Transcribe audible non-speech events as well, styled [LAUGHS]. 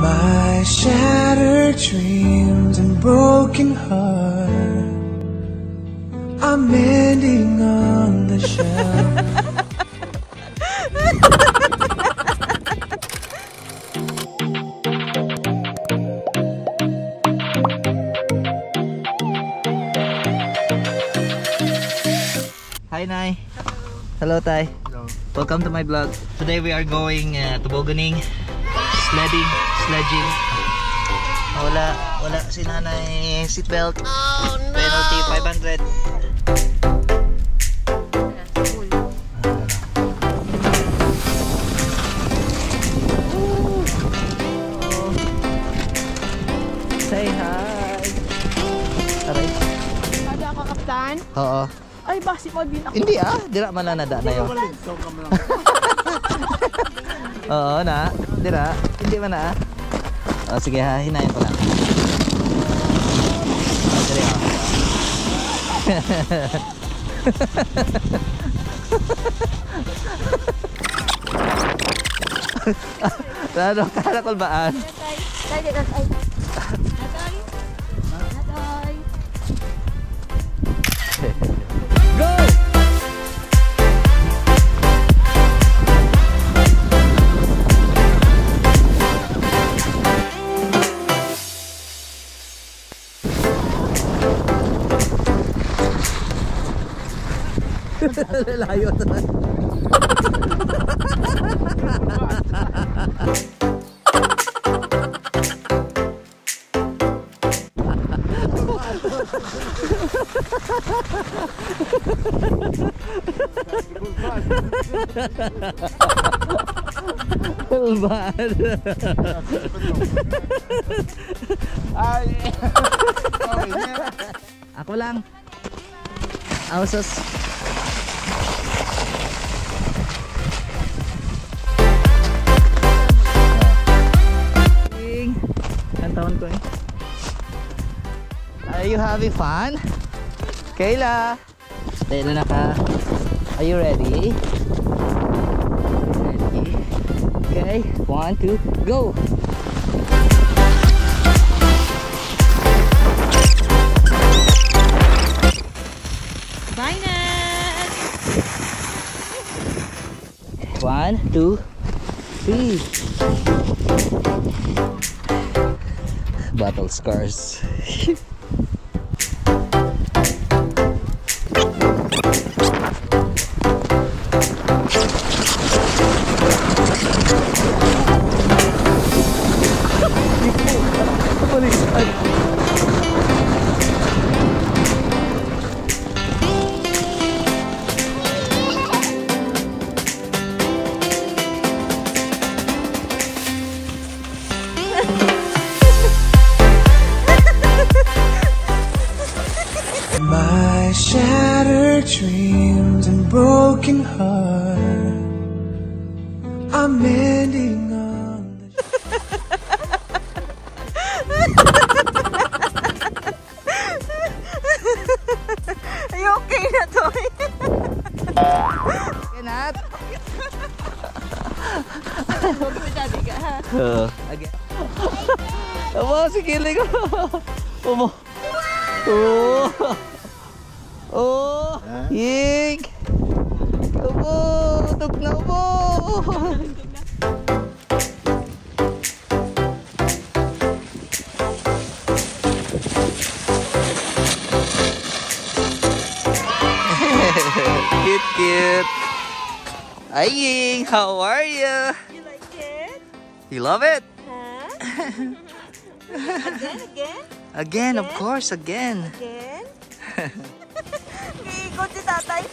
My shattered dreams and broken heart I'm mending on the shelf. Hi, Nay. Hello, Tay. Hello. Welcome to my vlog. Today we are going uh, tobogganing, sledding, sledging. Wala, wala si nanay seatbelt. Oh, no! Penalty 500. Say hi. Aray. Kada ka kapitan? Oo. Ay, basi mo din ako. Hindi ah, dira man na nada na yun. [LAUGHS] Oo na, dira. Hindi man na ah. Oh, sige ha, hinayin ko lang. Oh, diri [LAUGHS] ah. Ano, karakol baan? Natay. Tay, tay, tay. Layo naman. Bad. Ay! Ako lang. Ausos. Taon ko eh. Are you having fun? Kayla! Kayla na ka. Are you ready? Ready? Okay, one, two, go! Bye, Nat! One, two, three. Battle scars. [LAUGHS] dreams and broken heart. I'm ending on the... Ay, okay na to. Ganap. Huwag mo Oh, ka, ha? Oo. Again. Aba, sige, ligo. Umo. Oo. Oh. Oh. Ying. Umo. Tug na umo. [LAUGHS] cute, cute. Hi, Ying. How are you? You like it? You love it? Huh? [LAUGHS] again, again, Again, of course, again. again. [LAUGHS] Iikot si tatay.